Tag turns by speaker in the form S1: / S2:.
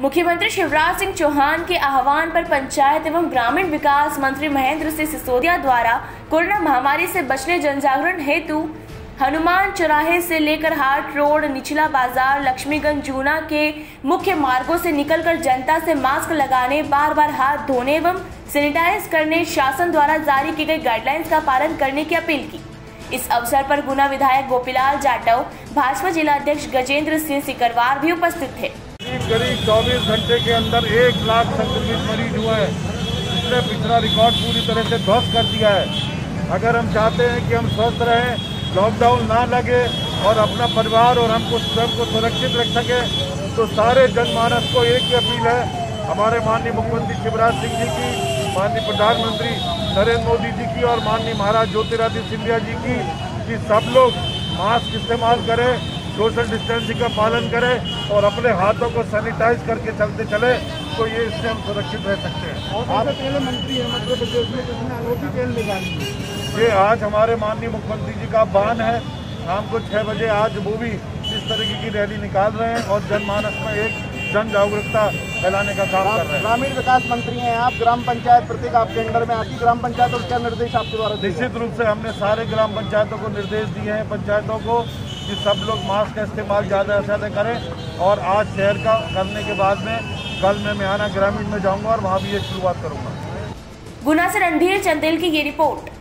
S1: मुख्यमंत्री शिवराज सिंह चौहान के आह्वान पर पंचायत एवं ग्रामीण विकास मंत्री महेंद्र सिंह सिसोदिया द्वारा कोरोना महामारी से बचने जन जागरण हेतु हनुमान चौराहे से लेकर हाट रोड, निचला बाज़ार, लक्ष्मीगंज, जूना के मुख्य मार्गों से निकलकर जनता से मास्क लगाने बार बार हाथ धोने एवं सैनिटाइज करने, शासन द्वारा जारी की गई गाइडलाइंस का पालन करने की अपील की। इस अवसर पर गुना विधायक गोपीलाल जाटव, भाजपा जिला अध्यक्ष गजेंद्र सिंह सिकरवार भी उपस्थित थे।
S2: करीब चौबीस घंटे के अंदर एक लाख संक्रमित मरीज़ हुए हैं। इसने पिछला रिकॉर्ड पूरी तरह से ध्वस्त कर दिया है। अगर हम चाहते हैं कि हम स्वस्थ रहें, लॉकडाउन ना लगे और अपना परिवार और हमको स्वयं को सुरक्षित रख सके तो सारे जनमानस को एक ही अपील है। हमारे माननीय मुख्यमंत्री शिवराज सिंह जी की, माननीय प्रधानमंत्री नरेंद्र मोदी जी की और माननीय महाराज ज्योतिरादित्य सिंधिया जी की कि सब लोग मास्क इस्तेमाल करें सोशल डिस्टेंसिंग का पालन करें और अपने हाथों को सैनिटाइज करके चलते चले तो ये इससे हम सुरक्षित रह सकते हैं।
S3: आप पहले मंत्री है मध्य प्रदेश में किसने अनोखी पहल निकाली
S2: ये आज हमारे माननीय मुख्यमंत्री जी का बयान है। शाम को छः बजे आज वो भी इस तरीके की रैली निकाल रहे हैं और जनमानस में एक जन जागरूकता फैलाने का काम कर रहे हैं।
S3: ग्रामीण विकास मंत्री हैं आप ग्राम पंचायत प्रत्येक आपके अंडर में आती। ग्राम पंचायत और क्या निर्देश आपके द्वारा
S2: निश्चित रूप से हमने सारे ग्राम पंचायतों को निर्देश दिए हैं पंचायतों को कि सब लोग मास्क का इस्तेमाल ज़्यादा से ज़्यादा करें और आज शहर का करने के बाद में कल मैं मियाना ग्रामीण में जाऊँगा और वहाँ भी ये शुरुआत करूँगा।
S1: गुना से रणधीर चंदेल की ये रिपोर्ट।